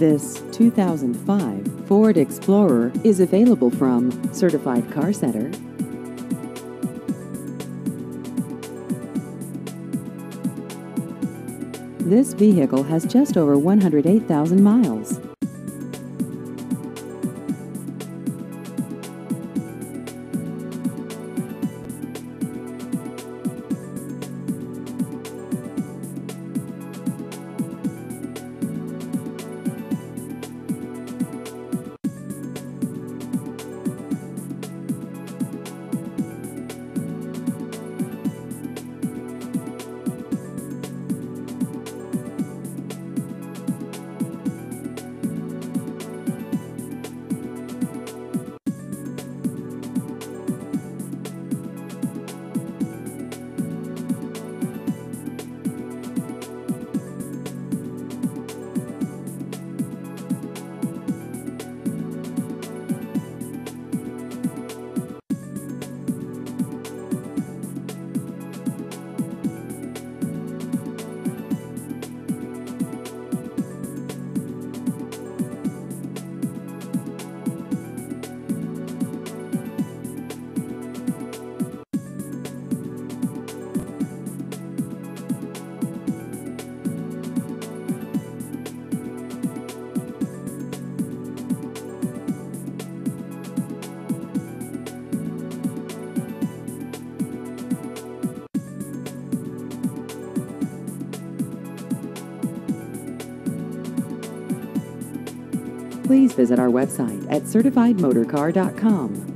This 2005 Ford Explorer is available from Certified Car Center. This vehicle has just over 108,000 miles. Please visit our website at certifiedmotorcar.com.